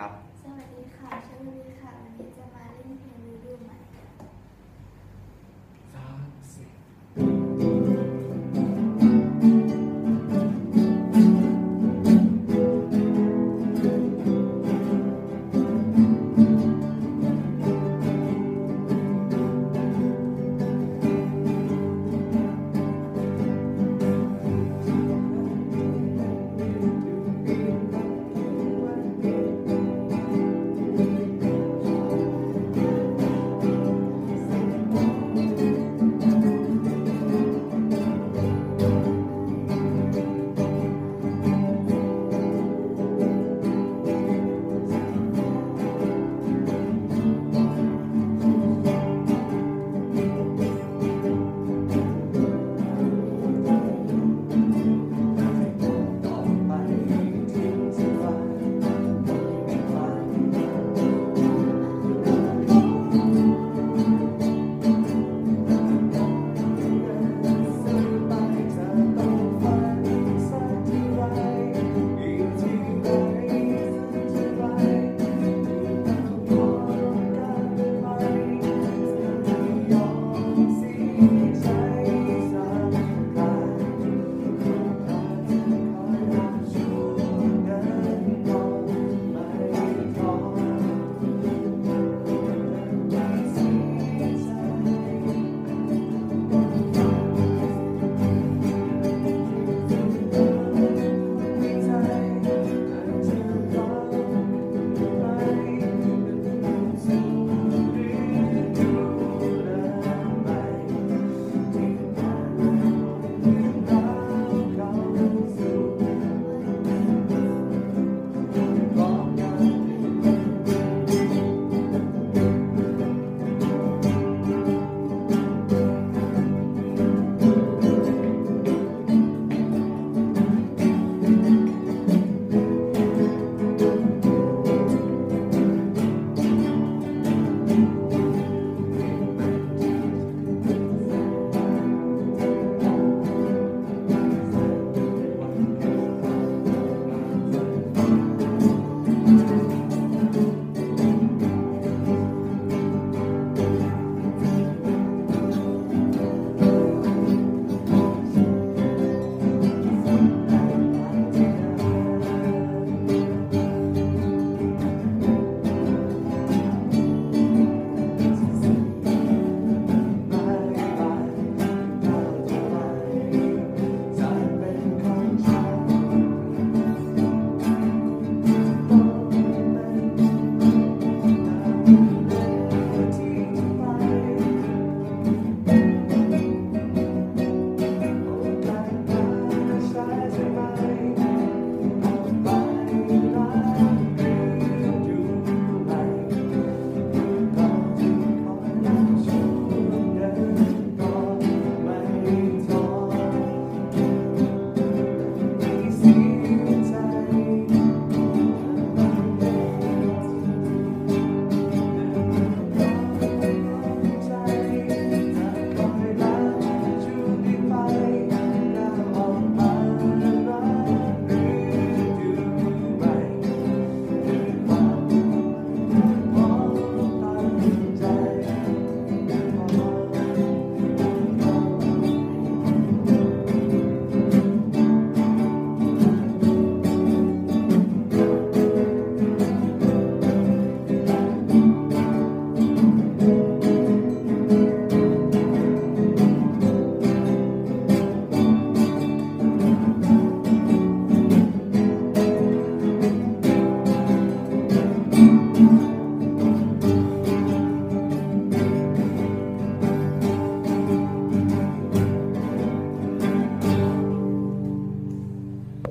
Claro.